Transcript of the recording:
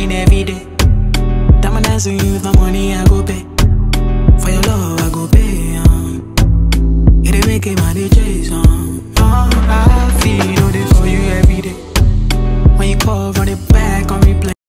Every day, every day. Diamond dancing you with my money, I go pay. For your love, I go pay. Um. It ain't making it my DJs. Um. Oh, I feel all day for you every day. When you call, run it back on replay.